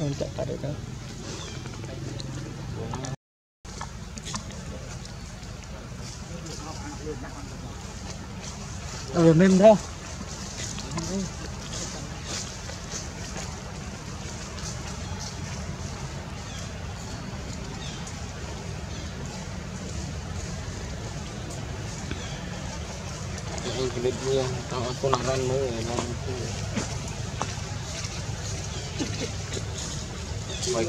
Nên chạy cả được đó ừ mềm đâu kulit niya Ang ako naran mo eh Baik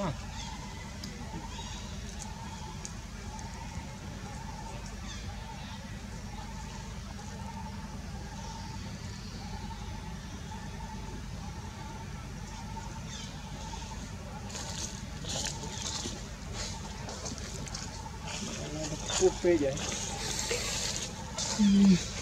At cúp phê vậy? Đã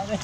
Dami.